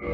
In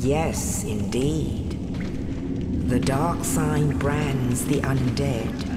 Yes, indeed. The dark sign brands the undead.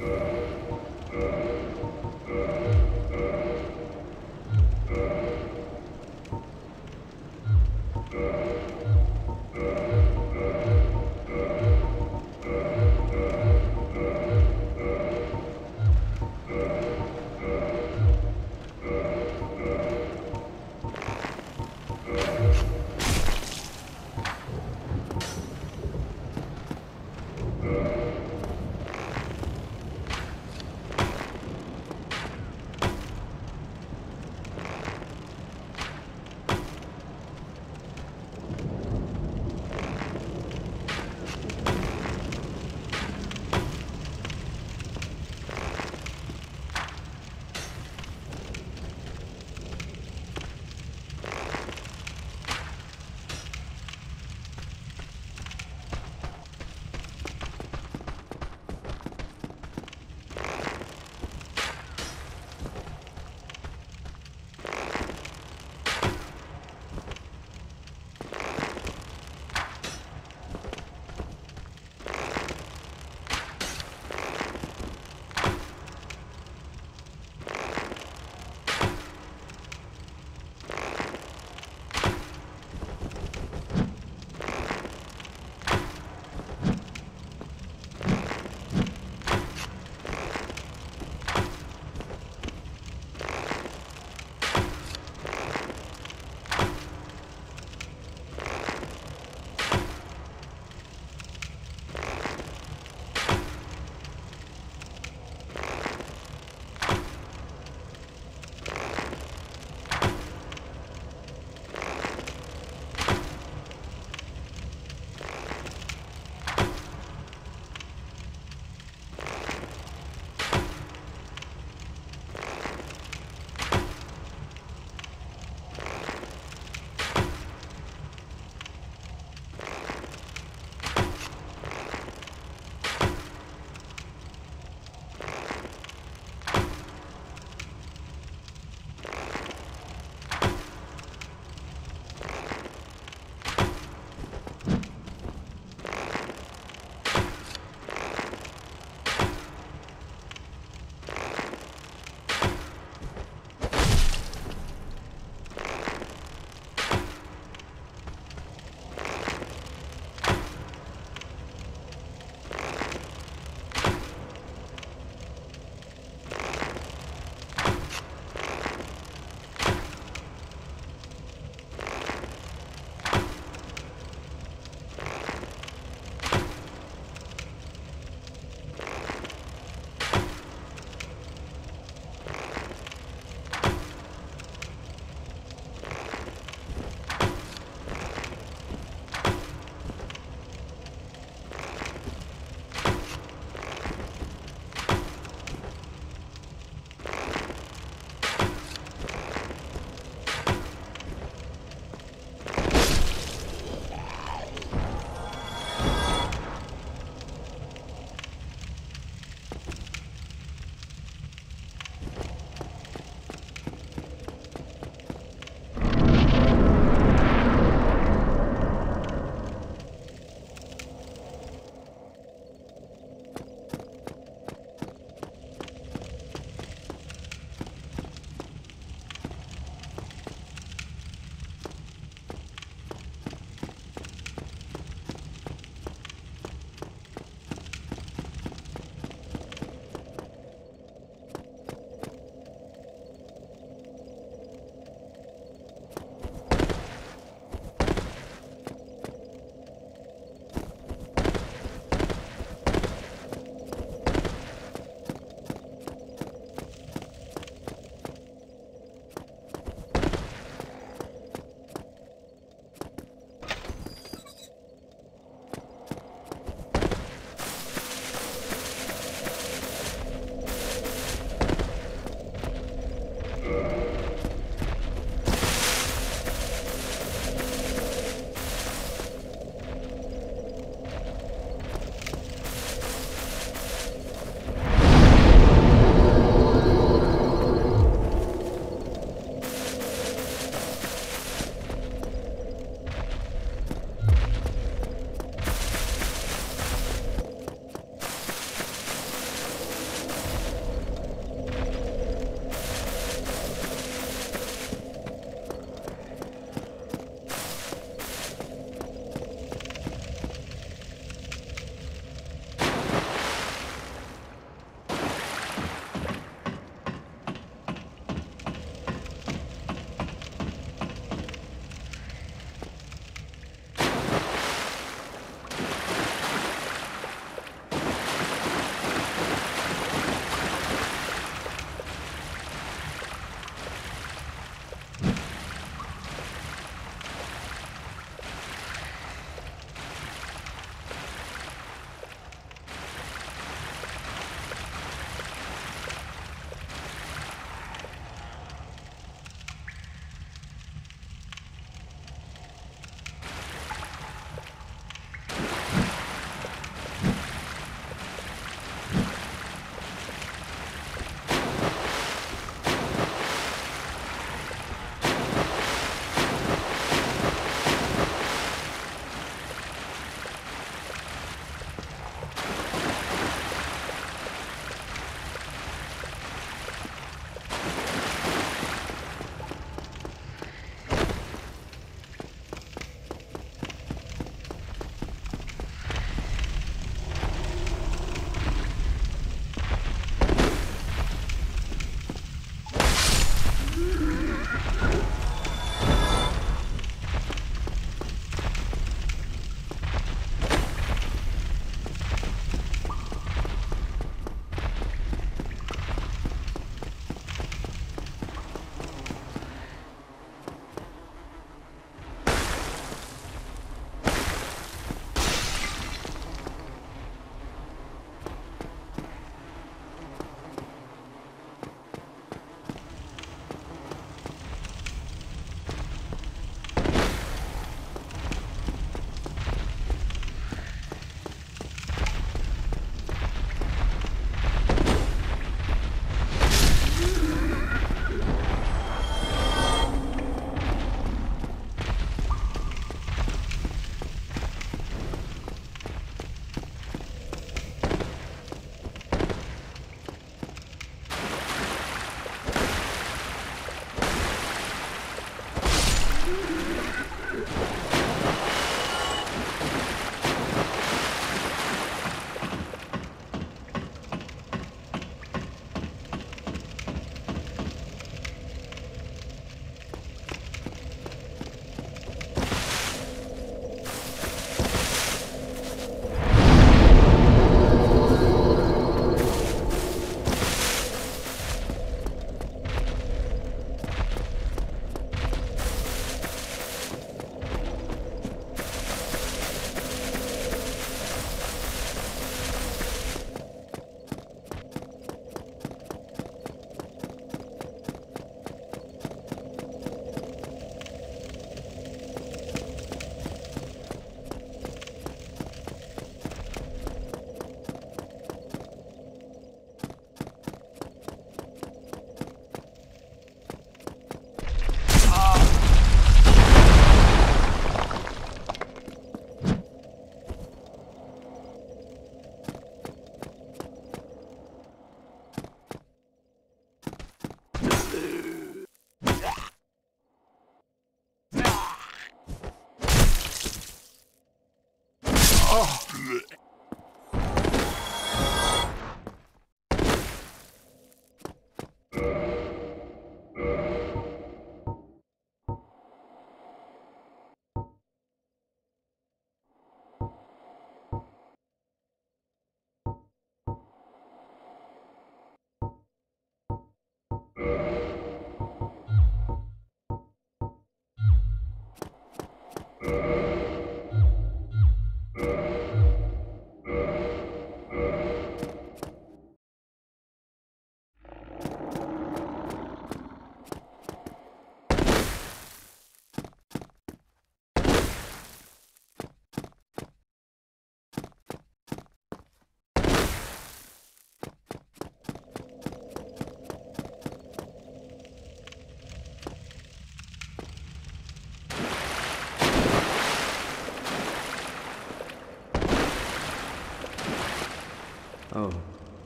Uh...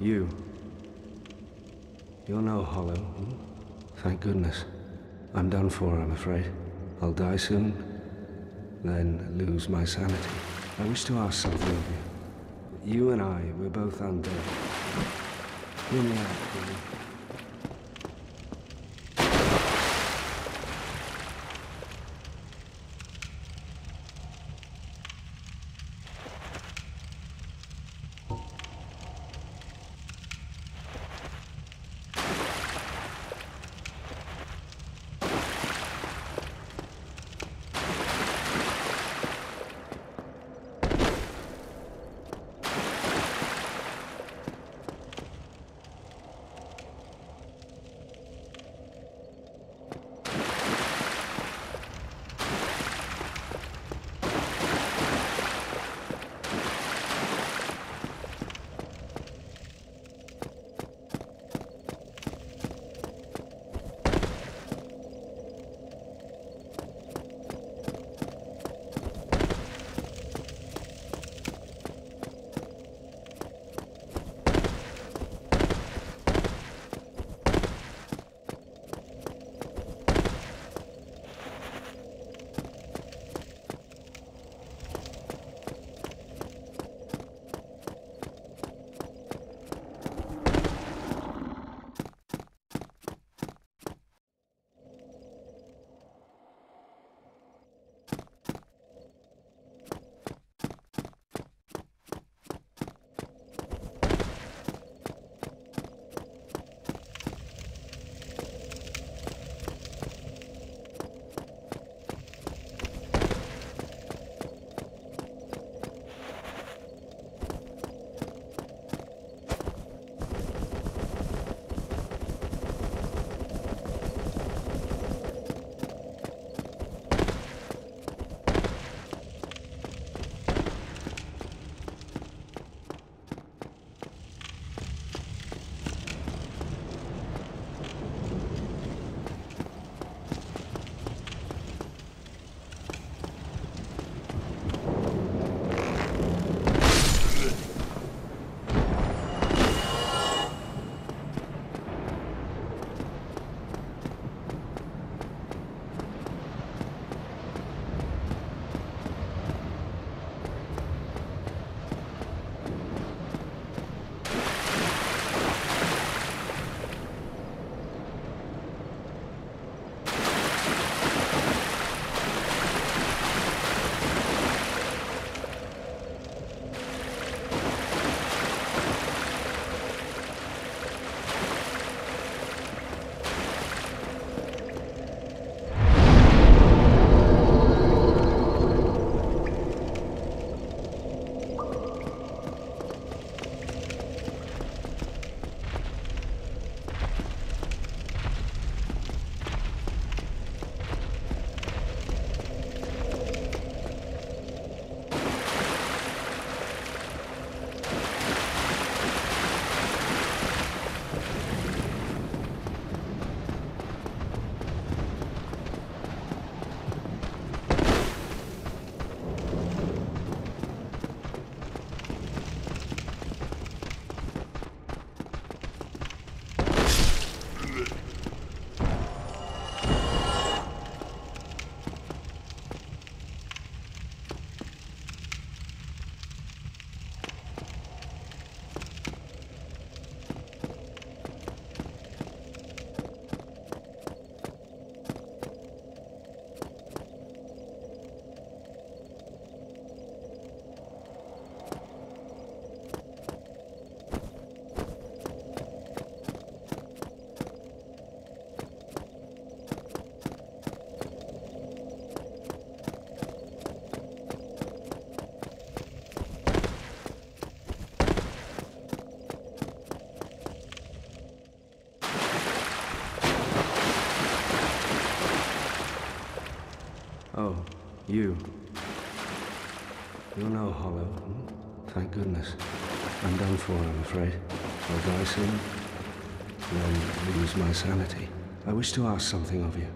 you. You're no hollow. hmm? Thank goodness. I'm done for, I'm afraid. I'll die soon, then lose my sanity. I wish to ask something of you. You and I, we're both undead. Hear me out, you. You're no hollow. Thank goodness. I'm done for, I'm afraid. I'll die soon, then lose my sanity. I wish to ask something of you.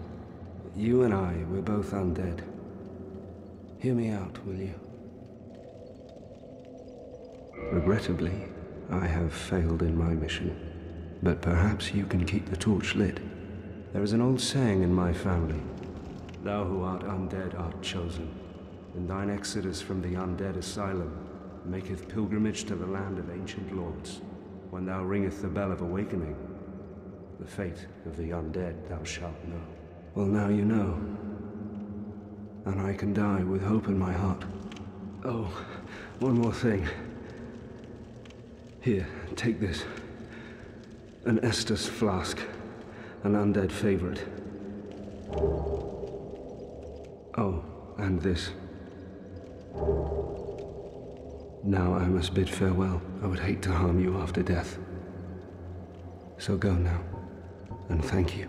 You and I, we're both undead. Hear me out, will you? Regrettably, I have failed in my mission. But perhaps you can keep the torch lit. There is an old saying in my family Thou who art undead art chosen, and thine exodus from the undead asylum maketh pilgrimage to the land of ancient lords. When thou ringeth the bell of awakening, the fate of the undead thou shalt know. Well, now you know. And I can die with hope in my heart. Oh, one more thing. Here, take this. An Estus flask. An undead favorite. Oh, and this. Now I must bid farewell. I would hate to harm you after death. So go now, and thank you.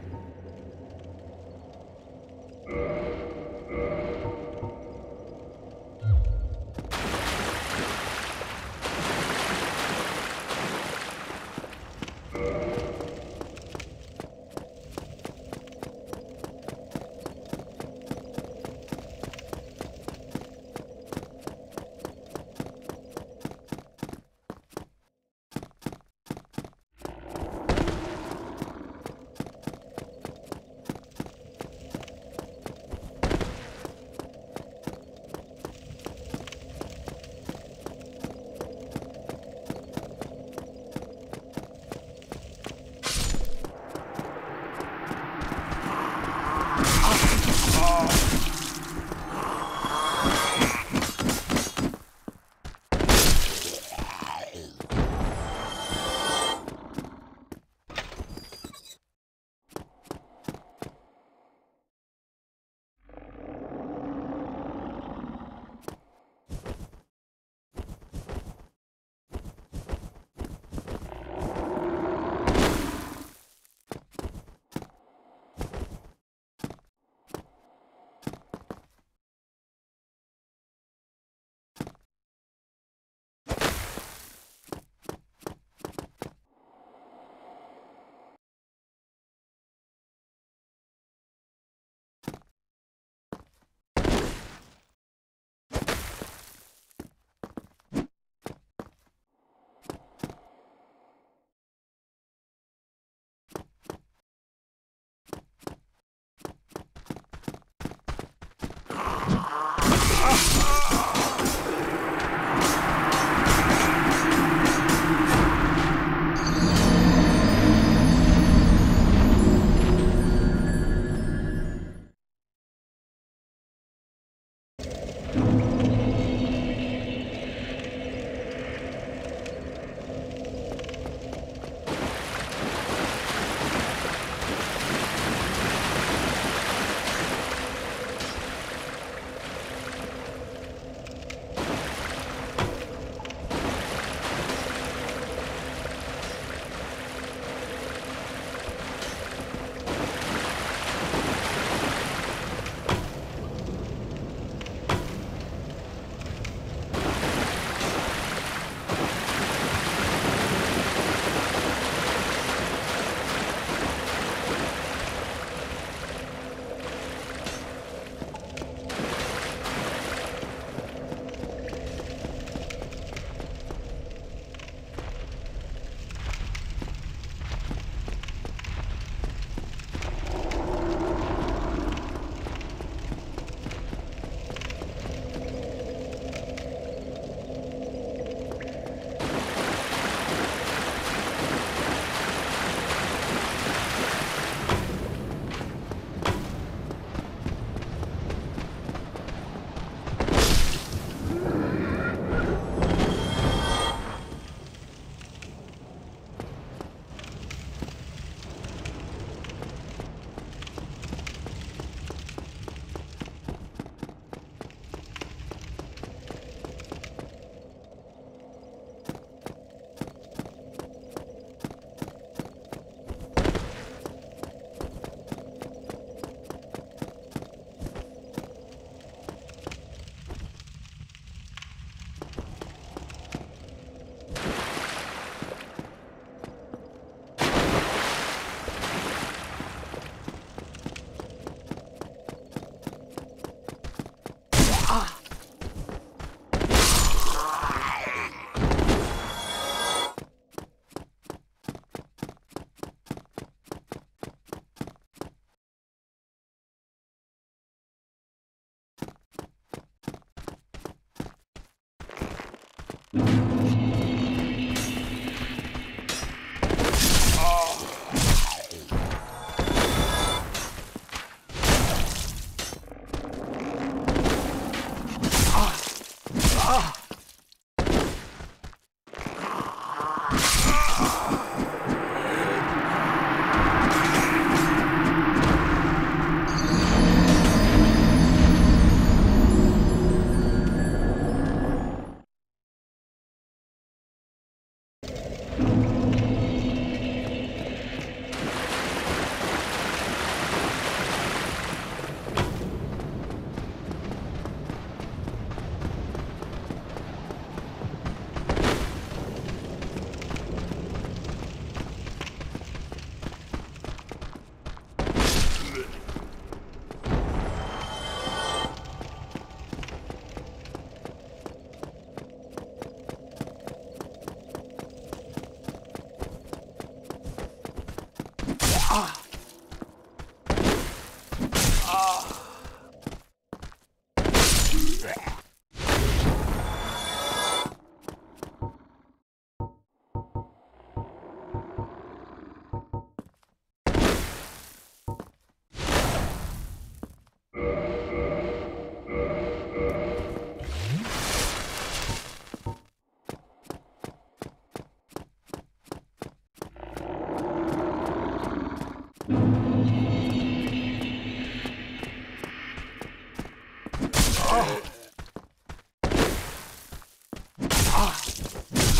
you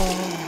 Oh.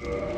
Uh...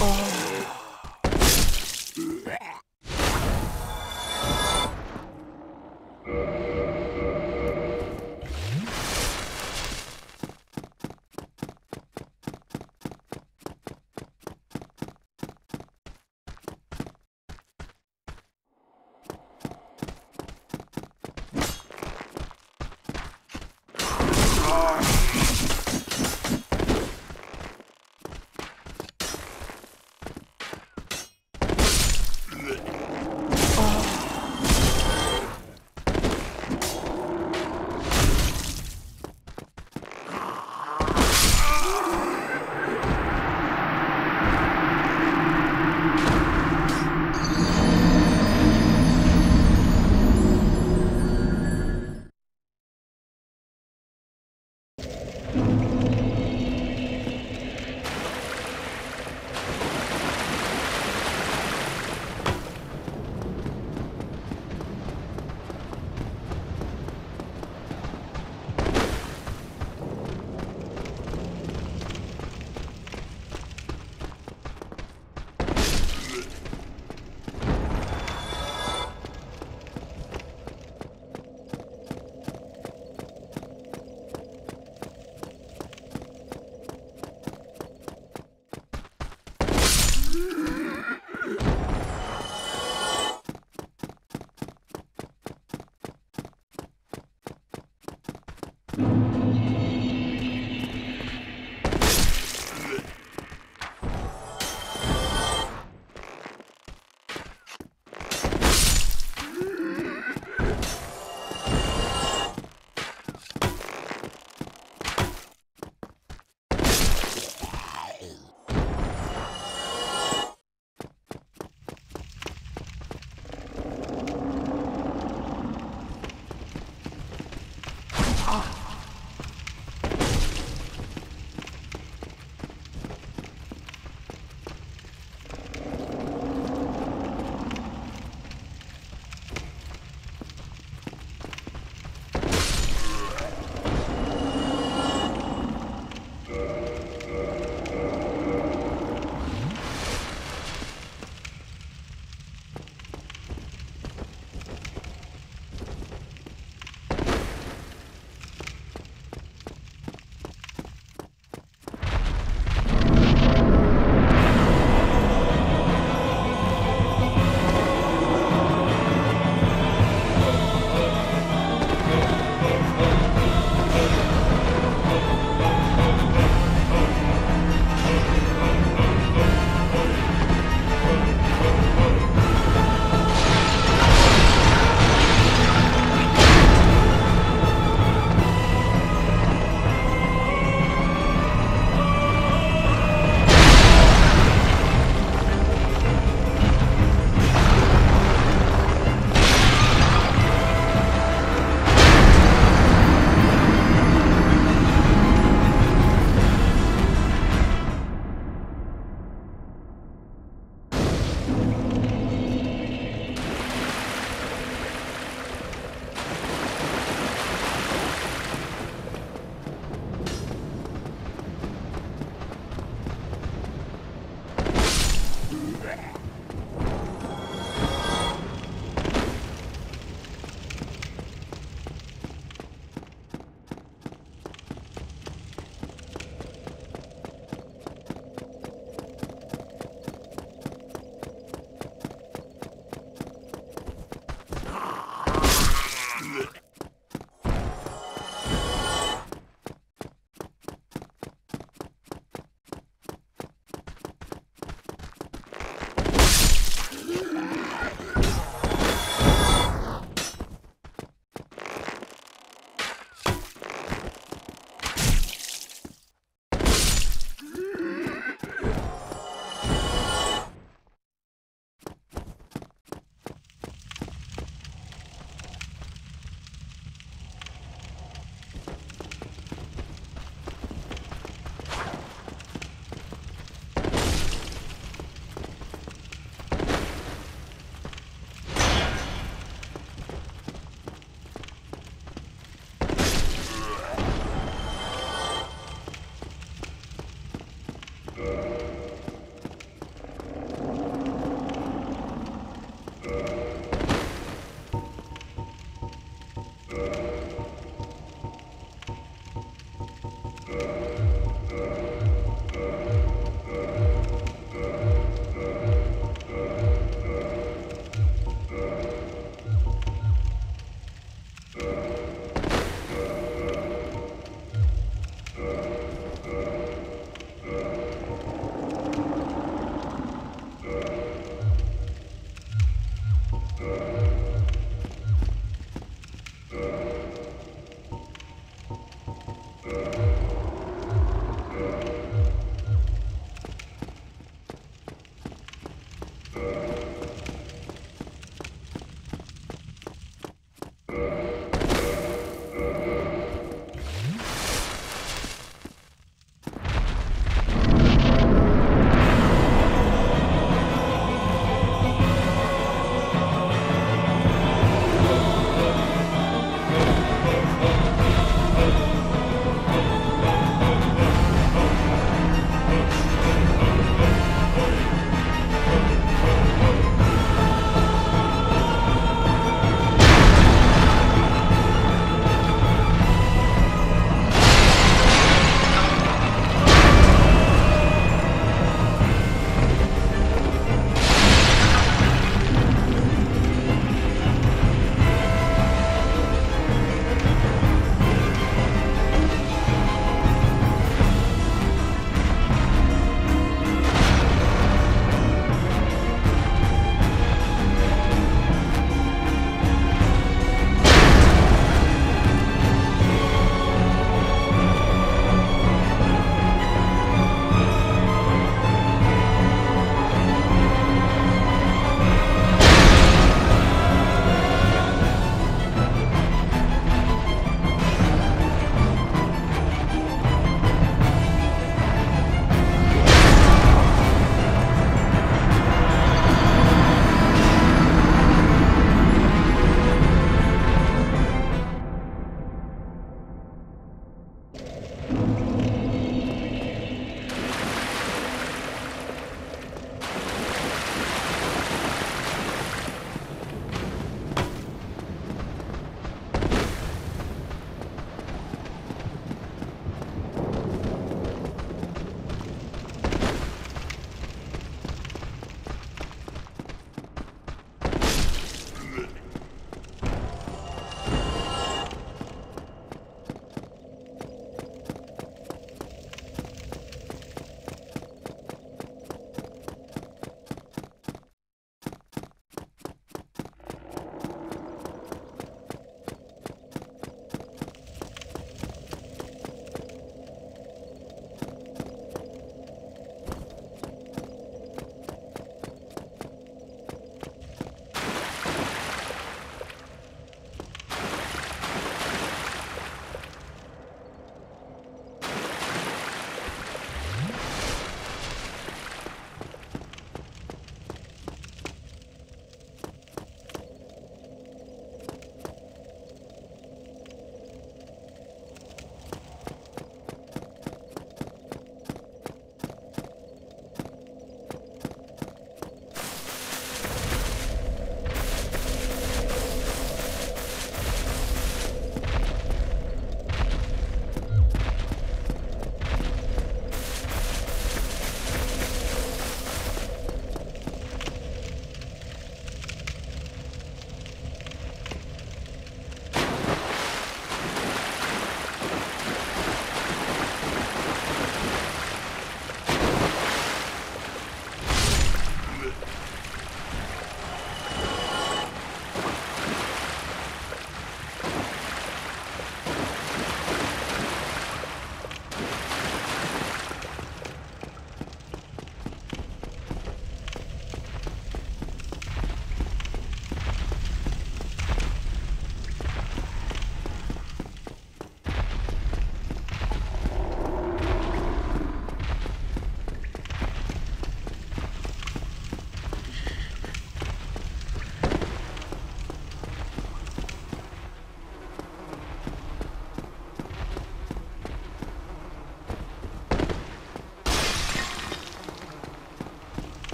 all.